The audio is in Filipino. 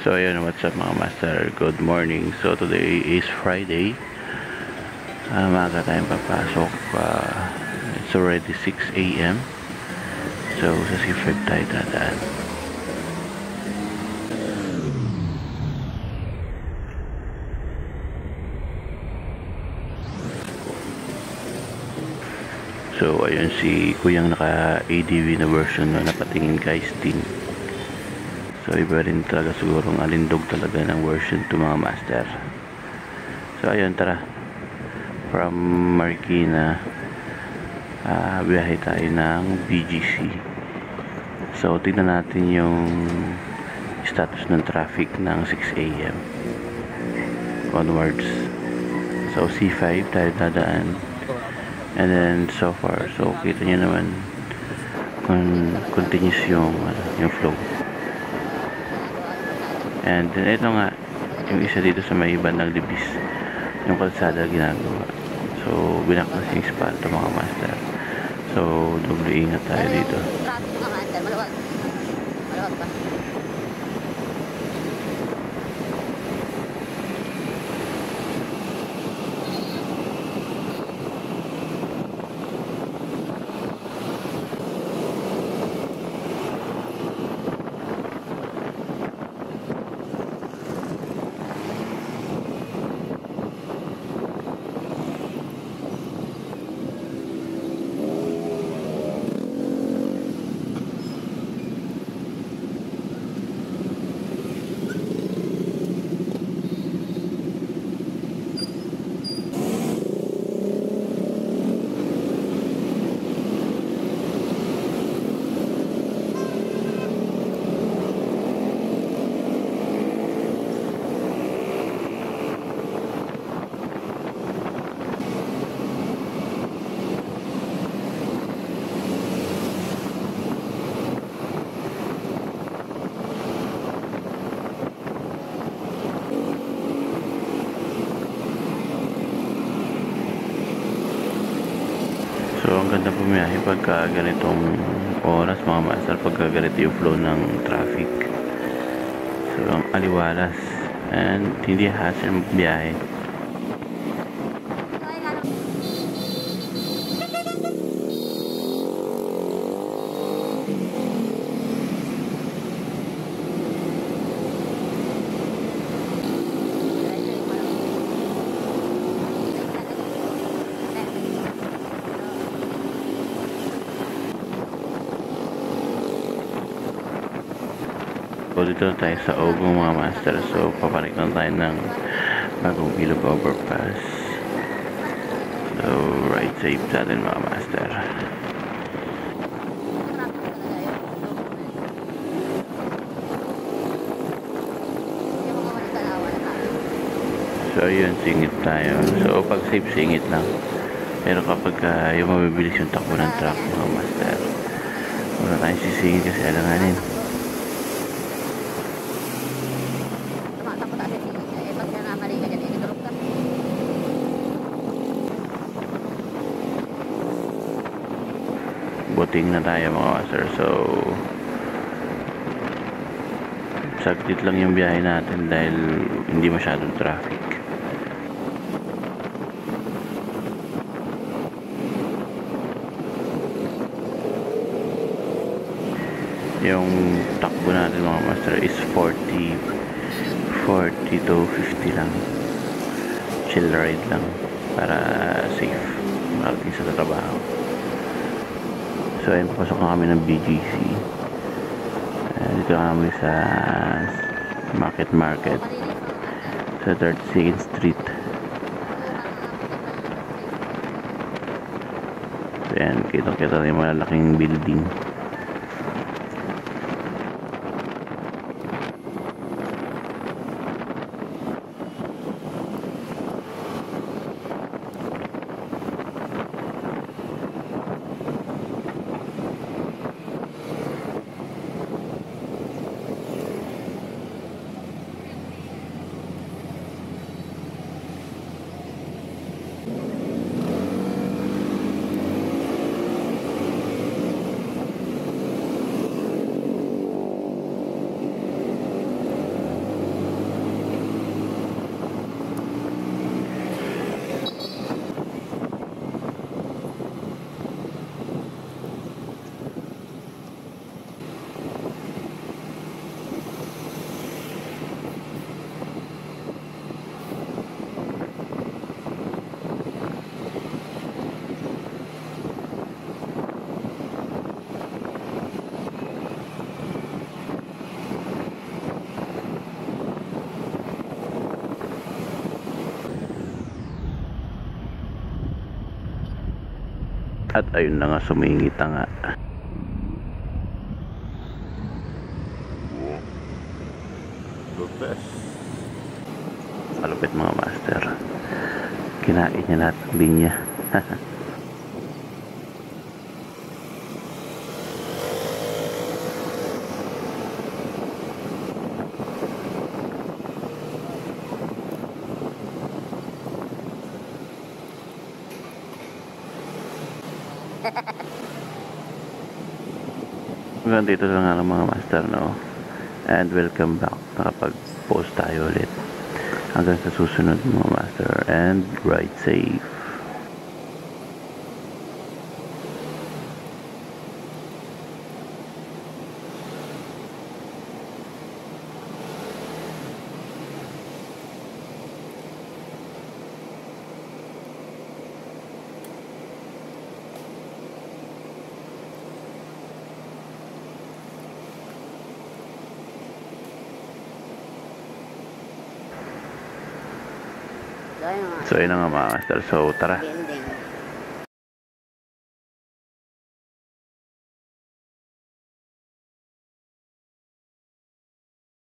So ayun, what's up mga master? Good morning. So today is Friday. Uh, maaga tayong papasok. Uh, it's already 6 a.m. So sa C5 tayo dadaan. So ayun si kuyang naka ADV na version na napatingin kay Steam. So iba rin talaga siguro ang alindog talaga ng version to mga master. So ayun tara. From Marikina uh, biyahe tayo ng BGC. So tingnan natin yung status ng traffic ng 6 a.m. onwards. So C5 tayo dadaan and then so far so kita nyo naman kung continuous yung ano, yung flow and then ito nga yung isa dito sa may bandang libis yung kalsada ginagawa. So binak na sing spot mga master. So doble ingat tayo dito ang ganda bumiyahe pagka ganitong oras mga master, pagka ganito yung flow ng traffic. So, ang aliwalas. And hindi hassle magbiyahe. Ay, nga naman. So, dito na tayo sa Ogong mga master. So, papanik lang tayo ng bagong ilog overpass. So, ride safe natin mga master. So, yun, singit tayo. So, pag safe, singit lang. Pero kapag uh, yung mabibilis yung takbo ng truck, mga master, wala tayong sisingit kasi alanganin. Buting na tayo mga master. So, saglit lang yung biyahe natin dahil hindi masyadong traffic. Yung takbo natin mga master is 40 40 to 50 lang. Chill ride lang para safe makarating sa trabaho. So, ayun, papasok na kami ng BGC. Uh, dito kami sa Market Market sa 32nd Street. So, ayan, kitang-kita na yung malalaking building. At ayun na nga, sumingita nga. Malupit mga master. Kinain niya lahat ng linya. Hanggang dito lang nga mga master, no? And welcome back. Nakapag-post tayo ulit. Hanggang sa susunod mga master. And ride safe. So, ayun na nga mga master. So, tara.